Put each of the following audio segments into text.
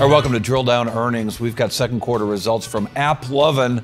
All right, welcome to Drill Down Earnings. We've got second quarter results from AppLovin.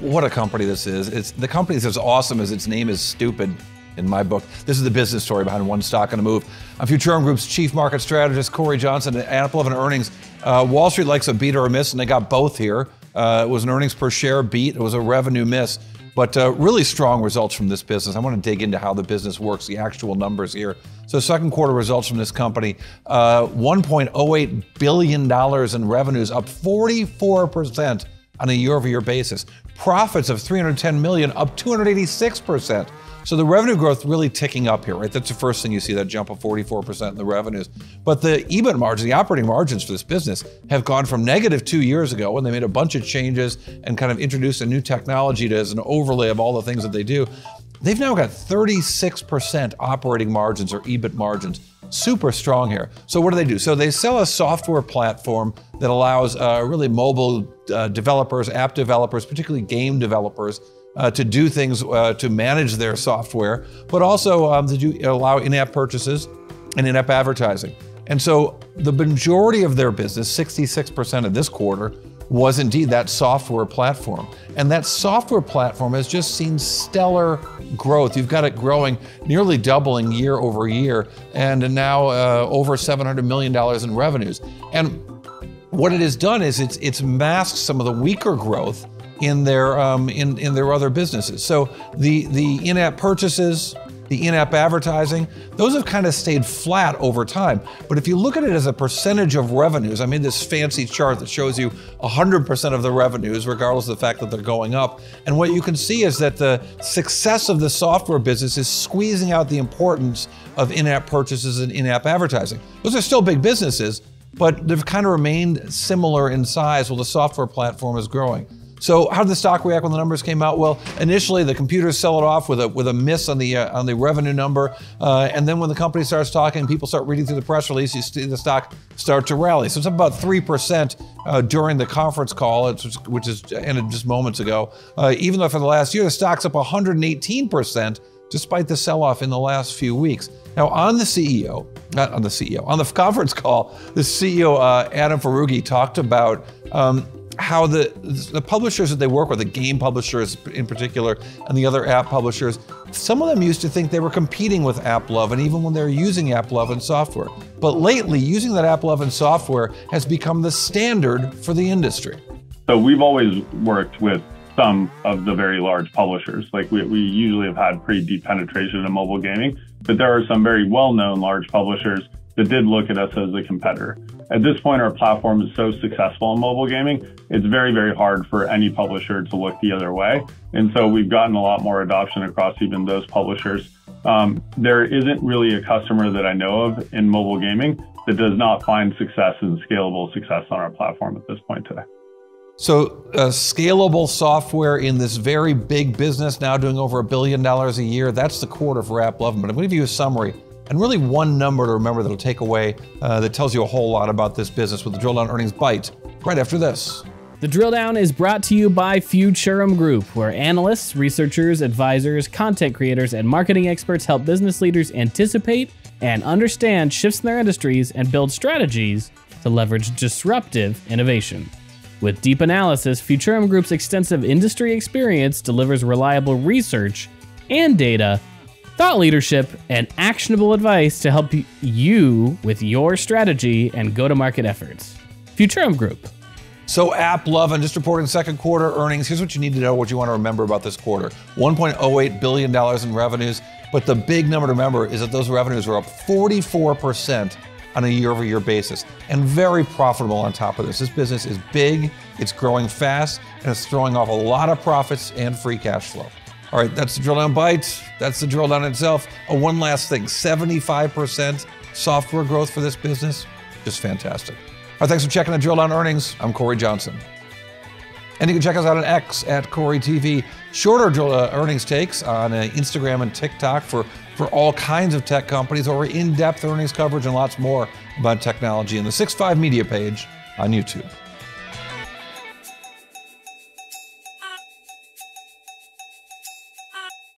What a company this is. It's the company is as awesome as its name is stupid in my book. This is the business story behind one stock on a move. I'm Futurum Group's chief market strategist, Cory Johnson, at AppLovin Earnings. Uh, Wall Street likes a beat or a miss, and they got both here. Uh, it was an earnings per share beat, it was a revenue miss. But uh, really strong results from this business. I want to dig into how the business works, the actual numbers here. So, second quarter results from this company uh, $1.08 billion in revenues, up 44% on a year over year basis. Profits of 310 million, up 286%. So the revenue growth really ticking up here, right? That's the first thing you see, that jump of 44% in the revenues. But the EBIT margin, the operating margins for this business have gone from negative two years ago when they made a bunch of changes and kind of introduced a new technology to, as an overlay of all the things that they do. They've now got 36% operating margins or EBIT margins super strong here. So what do they do? So they sell a software platform that allows uh, really mobile uh, developers, app developers, particularly game developers, uh, to do things uh, to manage their software, but also um, to do, allow in-app purchases and in-app advertising. And so the majority of their business, 66% of this quarter, was indeed that software platform. And that software platform has just seen stellar growth. You've got it growing, nearly doubling year over year, and now uh, over $700 million in revenues. And what it has done is it's, it's masked some of the weaker growth in their um, in in their other businesses. So the the in-app purchases, the in-app advertising, those have kind of stayed flat over time. But if you look at it as a percentage of revenues, I made this fancy chart that shows you 100% of the revenues, regardless of the fact that they're going up. And what you can see is that the success of the software business is squeezing out the importance of in-app purchases and in-app advertising. Those are still big businesses, but they've kind of remained similar in size while the software platform is growing. So how did the stock react when the numbers came out? Well, initially the computers sell it off with a with a miss on the uh, on the revenue number, uh, and then when the company starts talking, people start reading through the press release, you see the stock start to rally. So it's up about three percent uh, during the conference call, which is ended just moments ago. Uh, even though for the last year the stock's up 118 percent despite the sell-off in the last few weeks. Now, on the CEO, not on the CEO, on the conference call, the CEO uh, Adam Foroughi talked about um, how the the publishers that they work with, the game publishers in particular, and the other app publishers, some of them used to think they were competing with AppLovin, even when they were using AppLovin software. But lately, using that AppLovin software has become the standard for the industry. So we've always worked with some of the very large publishers. Like we, we usually have had pretty deep penetration in mobile gaming, but there are some very well-known large publishers that did look at us as a competitor. At this point, our platform is so successful in mobile gaming, it's very, very hard for any publisher to look the other way. And so we've gotten a lot more adoption across even those publishers. Um, there isn't really a customer that I know of in mobile gaming that does not find success and scalable success on our platform at this point today. So, uh, scalable software in this very big business, now doing over a billion dollars a year, that's the core of for Love. But I'm going to give you a summary and really one number to remember that'll take away uh, that tells you a whole lot about this business with the Drill Down Earnings Bite right after this. The Drill Down is brought to you by Futurum Group, where analysts, researchers, advisors, content creators, and marketing experts help business leaders anticipate and understand shifts in their industries and build strategies to leverage disruptive innovation. With deep analysis, Futurum Group's extensive industry experience delivers reliable research and data thought leadership, and actionable advice to help you with your strategy and go to market efforts. Futurum Group. So, AppLovin just reporting second quarter earnings. Here's what you need to know, what you want to remember about this quarter $1.08 billion in revenues. But the big number to remember is that those revenues are up 44% on a year over year basis and very profitable on top of this. This business is big, it's growing fast, and it's throwing off a lot of profits and free cash flow. All right, that's the drill down bite. That's the drill down itself. Oh, one last thing 75% software growth for this business. Just fantastic. All right, thanks for checking the drill down earnings. I'm Cory Johnson. And you can check us out on X at Cory TV. Shorter drill, uh, earnings takes on uh, Instagram and TikTok for, for all kinds of tech companies, or in depth earnings coverage and lots more about technology in the 6 5 Media page on YouTube.